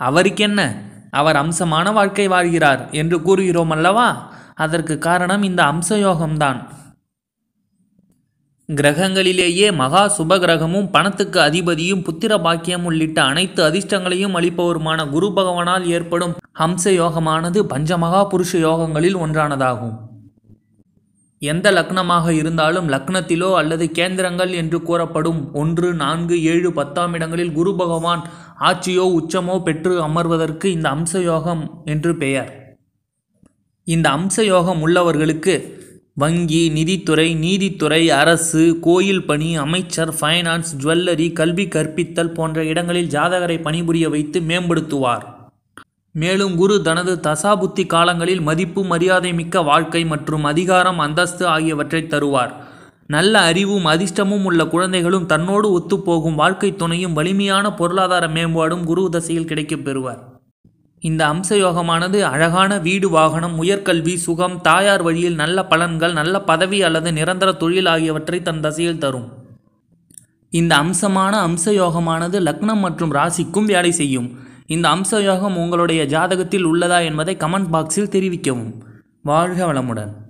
அவருக்கென்ன? அவர் அம்சமான வாழ்க்கை வாழ்கிறார் என்று கூறுகிறோம் அல்லவா? அதற்கு காரணம் இந்த அம்சயோகம்தான். கிரகங்களிலேயே மகா சுப கிரகமும் பணத்துக்கு அதிபதியும் புத்திர பாக்கியம் உள்ளிட்ட அனைத்து அதிர்ஷ்டங்களையும் அளிப்பவருமான குரு பகவானால் ஏற்படும் ஹம்ச யோகமானது பஞ்சமகா புருஷ யோகங்களில் ஒன்றானதாகும். எந்த லக்னமாக இருந்தாலும் லக்னத்திலோ அல்லது கேந்திரங்கள் என்று கூறப்படும் ஒன்று நான்கு ஏழு பத்தாம் இடங்களில் குரு பகவான் ஆட்சியோ உச்சமோ பெற்று அமர்வதற்கு இந்த அம்ச யோகம் என்று பெயர். இந்த அம்ச யோகம் உள்ளவர்களுக்கு வங்கி நிதித்துறை நீதித்துறை அரசு கோயில் பணி அமைச்சர் ஃபைனான்ஸ் ஜுவல்லரி கல்வி கற்பித்தல் போன்ற இடங்களில் ஜாதகரை பணிபுரிய வைத்து மேம்படுத்துவார். மேலும் குரு தனது தசாபுத்தி காலங்களில் மதிப்பு மரியாதை மிக்க வாழ்க்கை மற்றும் அதிகாரம் அந்தஸ்து ஆகியவற்றை தருவார். நல்ல அறிவும் அதிர்ஷ்டமும் உள்ள குழந்தைகளும் தன்னோடு ஒத்துப்போகும் வாழ்க்கை துணையும் வலிமையான பொருளாதார மேம்பாடும் குரு தசையில் கிடைக்கப் பெறுவார். இந்த அம்சயோகமானது அழகான வீடு வாகனம் உயர்கல்வி சுகம் தாயார் வழியில் நல்ல பலன்கள் நல்ல பதவி அல்லது நிரந்தர தொழில் ஆகியவற்றை தன் தசையில் தரும். இந்த அம்சமான அம்சயோகமானது லக்னம் மற்றும் ராசிக்கும் வேலை செய்யும். இந்த அம்சயோகம் உங்களுடைய ஜாதகத்தில் உள்ளதா என்பதை கமெண்ட் பாக்ஸில் தெரிவிக்கவும். வாழ்க வளமுடன்.